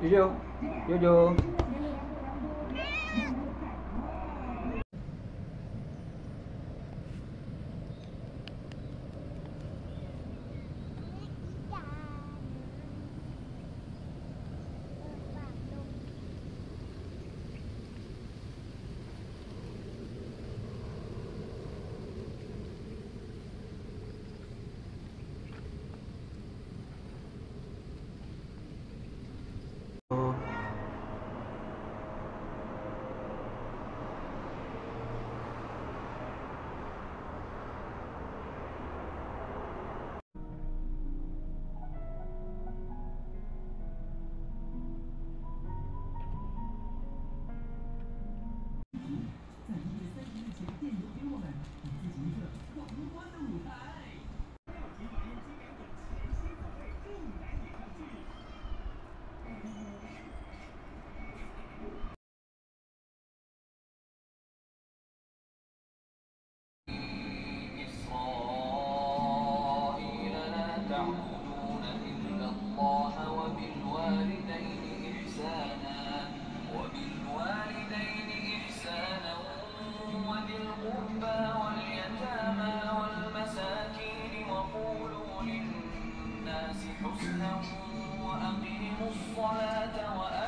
舅舅舅舅 حسنا وأقيموا الصلاة وآتوا